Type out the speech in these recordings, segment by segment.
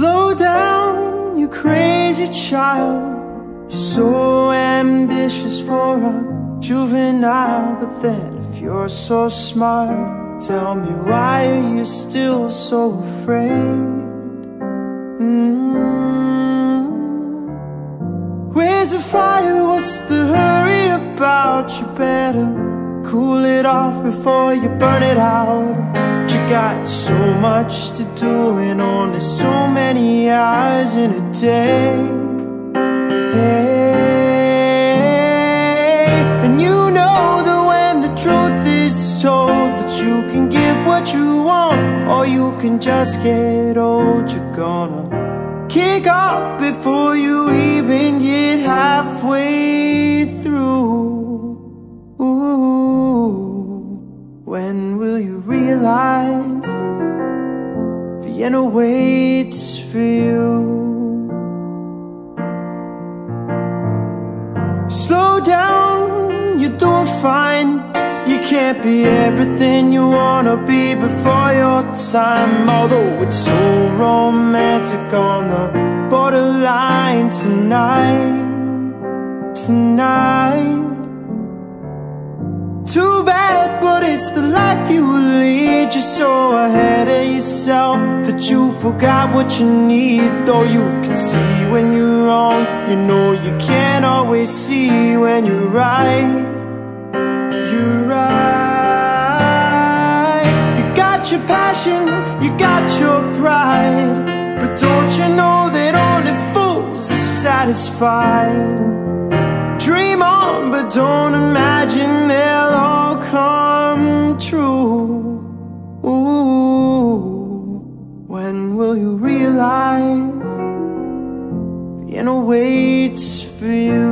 Slow down, you crazy child. You're so ambitious for a juvenile, but then if you're so smart, tell me why are you still so afraid? Mm. Where's the fire? What's the hurry about? You better cool it off before you burn it out. Got so much to do and only so many hours in a day. Hey, and you know that when the truth is told that you can get what you want or you can just get old, you're gonna kick off before you even get halfway through. Vienna waits for you? Slow down, you're doing fine. You can't be everything you wanna be before your time. Although it's so romantic on the borderline tonight, tonight. Too bad, but it's the life you lead. You're so ahead of yourself That you forgot what you need. Though you can see when you're wrong You know you can't always see when you're right. You're right. You got your passion, you got your pride But don't you know that only fools are satisfied? Dream on, but don't imagine they'll waits for you?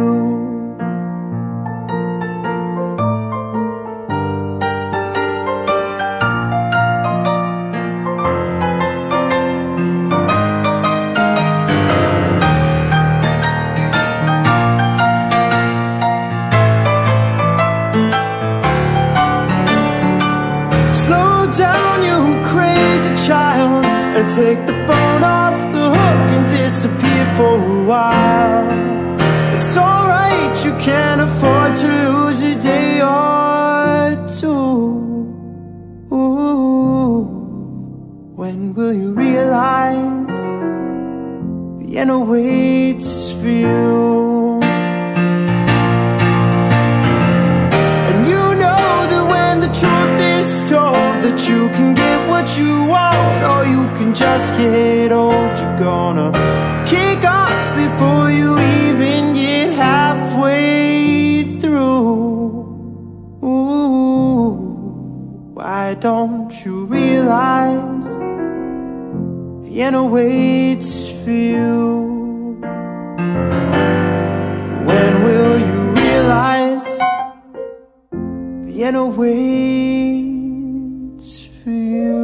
Slow down, you crazy child And take the phone off the hook and disappear for a while. It's alright, you can't afford to lose a day or two. Ooh, when will you realize? Vienna waits for you. And you know that when the truth is told That you can get what you want Or you can just get old You're gonna kick Why don't you realize Vienna waits for you? When will you realize Vienna waits for you?